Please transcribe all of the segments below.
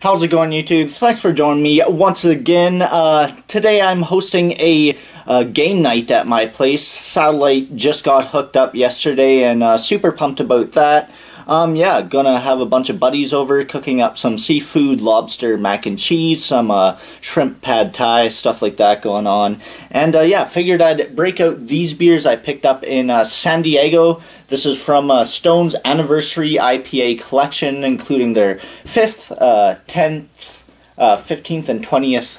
How's it going, YouTube? Thanks for joining me once again. Uh, today I'm hosting a uh, game night at my place. Satellite just got hooked up yesterday and uh, super pumped about that. Um, yeah, gonna have a bunch of buddies over, cooking up some seafood, lobster, mac and cheese, some uh, shrimp pad thai, stuff like that going on. And uh, yeah, figured I'd break out these beers I picked up in uh, San Diego. This is from uh, Stone's Anniversary IPA collection, including their 5th, 10th, 15th, and 20th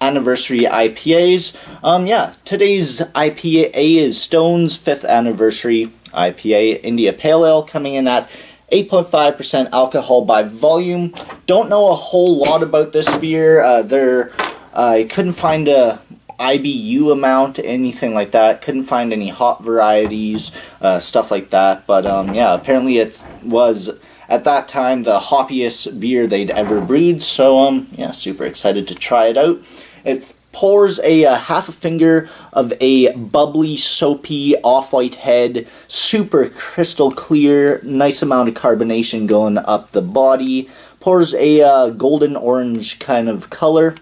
anniversary IPAs. Um, yeah, today's IPA is Stone's 5th anniversary IPA India Pale Ale coming in at 8.5% alcohol by volume. Don't know a whole lot about this beer. Uh, there, I couldn't find a IBU amount, anything like that. Couldn't find any hop varieties, uh, stuff like that. But um, yeah, apparently it was at that time the hoppiest beer they'd ever brewed. So um, yeah, super excited to try it out. It pours a, a, half a finger of a bubbly, soapy, off-white head, super crystal clear, nice amount of carbonation going up the body, pours a uh, golden orange kind of color.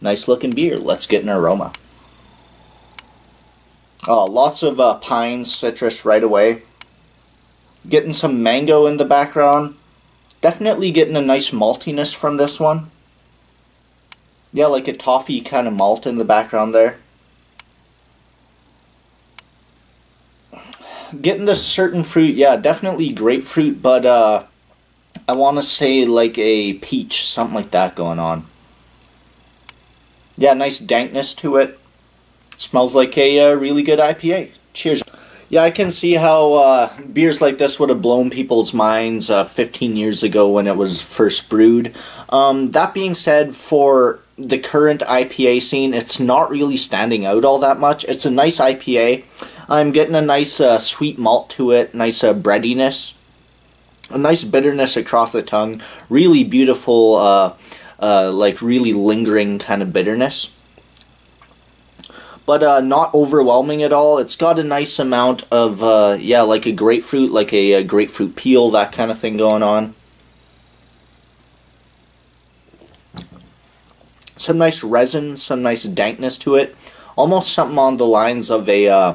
Nice looking beer. Let's get an aroma. Oh, lots of uh, pine citrus right away. Getting some mango in the background. Definitely getting a nice maltiness from this one. Yeah, like a toffee kind of malt in the background there. Getting the certain fruit, yeah, definitely grapefruit, but uh, I want to say like a peach, something like that going on. Yeah, nice dankness to it. Smells like a uh, really good IPA. Cheers. Yeah, I can see how uh, beers like this would have blown people's minds uh, 15 years ago when it was first brewed. Um, that being said, for the current IPA scene, it's not really standing out all that much. It's a nice IPA. I'm getting a nice uh, sweet malt to it, nice uh, breadiness, a nice bitterness across the tongue. Really beautiful, uh, uh like really lingering kind of bitterness. But uh, not overwhelming at all. It's got a nice amount of, uh, yeah, like a grapefruit, like a, a grapefruit peel, that kind of thing going on. Some nice resin, some nice dankness to it. Almost something on the lines of a uh,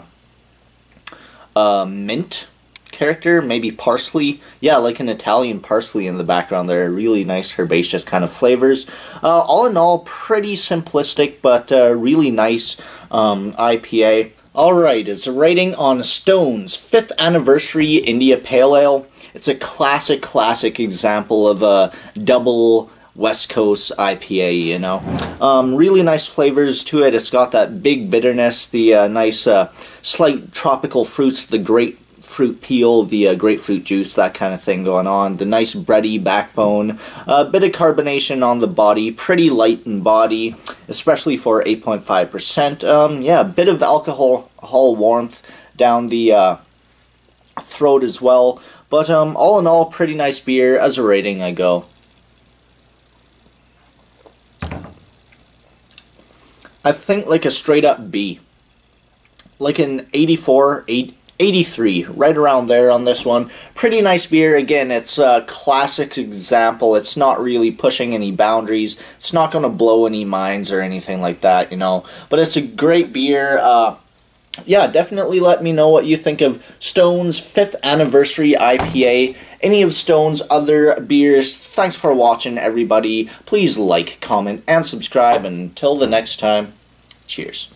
uh, mint character, maybe parsley. Yeah, like an Italian parsley in the background there. Really nice herbaceous kind of flavors. Uh, all in all, pretty simplistic, but uh, really nice um, IPA. Alright, it's a rating on Stone's 5th Anniversary India Pale Ale. It's a classic, classic example of a double West Coast IPA, you know. Um, really nice flavors to it. It's got that big bitterness, the uh, nice uh, slight tropical fruits, the grapefruit peel, the uh, grapefruit juice, that kind of thing going on. The nice bready backbone, a bit of carbonation on the body, pretty light in body, especially for 8.5%. Um, yeah, a bit of alcohol hall warmth down the uh, throat as well. But um, all in all, pretty nice beer. As a rating, I go I think like a straight up B. Like an 84, 8, 83, right around there on this one. Pretty nice beer. Again, it's a classic example. It's not really pushing any boundaries. It's not going to blow any minds or anything like that, you know. But it's a great beer. Uh, yeah, definitely let me know what you think of Stone's 5th anniversary IPA, any of Stone's other beers. Thanks for watching, everybody. Please like, comment, and subscribe. Until the next time, cheers.